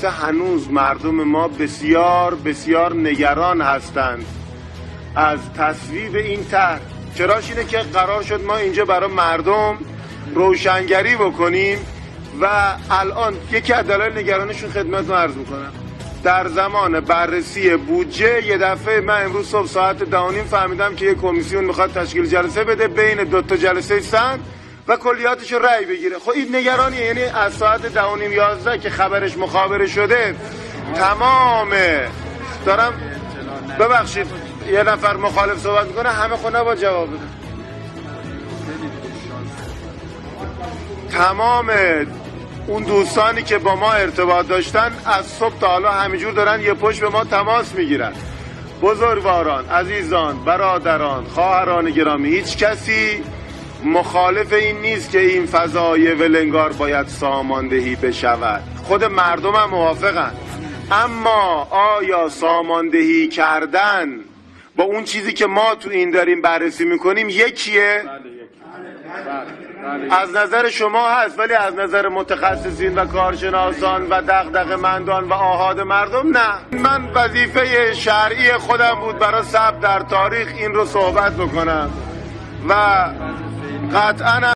خاموسه هنوز مردم ما بسیار بسیار نگران هستند. از تصویب این طرح چراش اینه که قرار شد ما اینجا برای مردم روشنگری بکنیم و الان یکی از دلایل نگرانشون خدمت عرض می‌کنم. در زمان بررسی بودجه یه دفعه من امروز صبح ساعت دهانیم فهمیدم که یه کمیسیون می‌خواد تشکیل جلسه بده بین دو تا جلسه سن و کلیاتش رأی بگیره. خب این نگرانیه. یعنی از ساعت دهانیم یازده که خبرش مخابره شده تمام. دارم ببخشید یه نفر مخالف صحبت می‌کنه همه خونه با جواب بده تمام. اون دوستانی که با ما ارتباط داشتن از صبح تا حالا همینجور دارن یه پشت به ما تماس می‌گیرن. بزرگواران عزیزان برادران خواهران گرامی هیچ کسی مخالف این نیست که این فضای ولنگار باید ساماندهی بشود. خود مردم هم موافقن. اما آیا ساماندهی کردن با اون چیزی که ما تو این داریم بررسی می‌کنیم یکیه؟ از نظر شما هست ولی از نظر متخصصین و کارشناسان و دغدغه مندان و آهاد مردم نه. من وظیفه شرعی خودم بود برای ثبت در تاریخ این رو صحبت بکنم. و قالت أنا